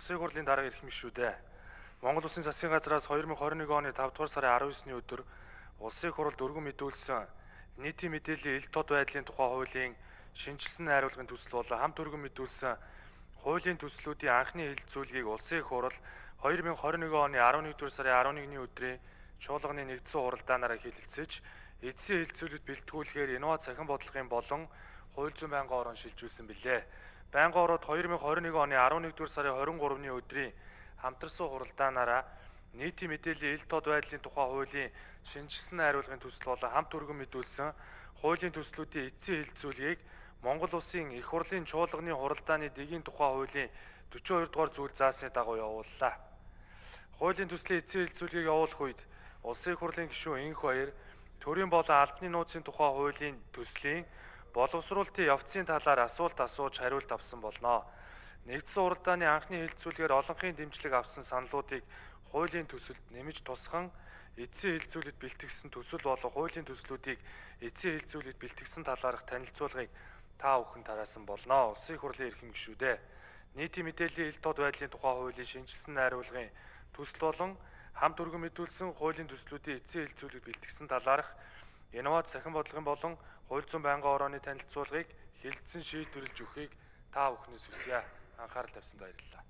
Улсын хурлын дарга ирэх юм шүү дээ. Монгол Улсын засгийн газраас 2021 оны 5 дугаар сарын 19-ний өдөр Улсын хурлд өргөн мэдүүлсэн нийтийн мэдээллийн ил тод байдлын тухай хуулийн шинжилсэн найруулгын төсөл болон хамт өргөн мэдүүлсэн хуулийн төслүүдийн анхны хэлэлцүүлгийг Улсын хурл 2021 оны 11 дугаар сарын 11-ний өдрийн чуулганы нэгдсэн хуралдаанаараа хэлэлцэж эдсийн хэлэлцүүлэлт бэлтгүүлэхээр инновац цахим бодлогын болон хууль зүйн байнгын орон шилжүүлсэн билээ. Байнгын ороод 2021 оны 11 дугаар сарын 23-ны өдрийн хамтарсан хуралдаанаараа нийтийн мэдээллийн ил тод байдлын тухай хуулийн шинжилсэн найруулгын төсөл болон хамт өргөн мэдүүлсэн хуулийн төслүүдийн эцсийн хэлэлцүүлгийг Монгол Улсын их хурлын чуулганы хуралдааны дэгийн тухай хуулийн 42 дугаар зүйл заасны дагуу явууллаа. Хуулийн төслийн эцсийн хэлэлцүүлгийг явуулах үед Улсын их хурлын гишүүн Инх баяр төрийн болон албаны нууцын тухай хуулийн төслийн боловсруулалтын явцын талаар асуулт асууж хариулт авсан болно. Нэгдсэн уралдааны анхны хэлэлцүүлгээр олонхын дэмжлэг авсан саналуудыг хуулийн төсөлд нэмж тусган эцсийн хэлэлцүүлэлд бэлтгэсэн төсөл болон хуулийн төслүүдийг эцсийн хэлэлцүүлэлд бэлтгэсэн талаарх танилцуулгыг та бүхэн тараасан болно. Улсын их хурлын эрхэм гишүүдээ нийтийн мэдээллийн ил тод байдлын тухай хуулийн шинжилсэн найруулгын төсөл болон хамт өргөн мэдүүлсэн хуулийн төслүүдийн эцсийн хэлэлцүүлэг бэлтгэсэн талаарх инновац сахин бодлогын болон хууль зүйн байнгын орооны танилцуулгыг хилцэн шийдвэрлэж өгөхийг та бүхнээс хүсье. Анхаарал тавьсанд баярлалаа.